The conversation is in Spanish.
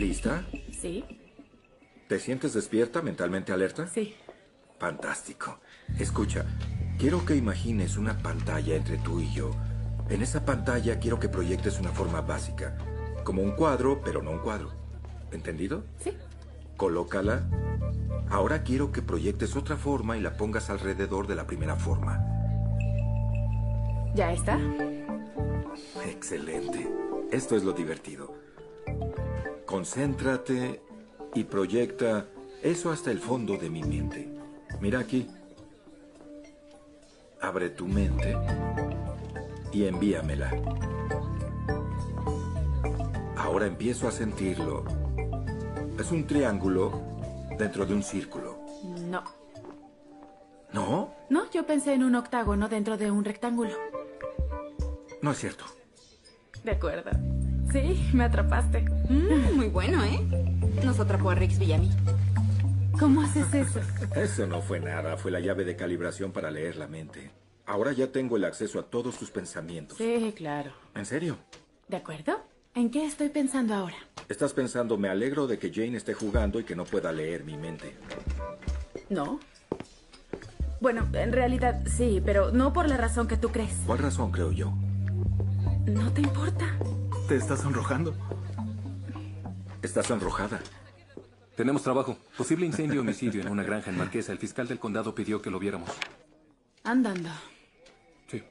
¿Lista? Sí, ¿Te sientes despierta, mentalmente alerta? sí. Fantástico. Escucha, quiero que imagines una pantalla entre tú y yo. En esa pantalla quiero que proyectes una forma básica, como un cuadro, pero no un cuadro. ¿Entendido? Sí. Colócala. Ahora quiero que proyectes otra forma y la pongas alrededor de la primera forma. ¿Ya está? Excelente. Esto es lo divertido. Concéntrate y proyecta eso hasta el fondo de mi mente. Mira aquí. Abre tu mente y envíamela. Ahora empiezo a sentirlo. Es un triángulo dentro de un círculo. No. ¿No? No, yo pensé en un octágono dentro de un rectángulo. No es cierto. De acuerdo. Sí, me atrapaste. Mm, muy bueno, ¿eh? Nos atrapó a a mí. ¿Cómo haces eso? Eso no fue nada, fue la llave de calibración para leer la mente. Ahora ya tengo el acceso a todos tus pensamientos. Sí, claro. ¿En serio? ¿De acuerdo? ¿En qué estoy pensando ahora? Estás pensando, me alegro de que Jane esté jugando y que no pueda leer mi mente. No. Bueno, en realidad sí, pero no por la razón que tú crees. ¿Cuál razón creo yo? ¿No te importa? Te estás sonrojando. Estás enrojada. Tenemos trabajo. Posible incendio homicidio en una granja en Marquesa. El fiscal del condado pidió que lo viéramos. Andando. Sí.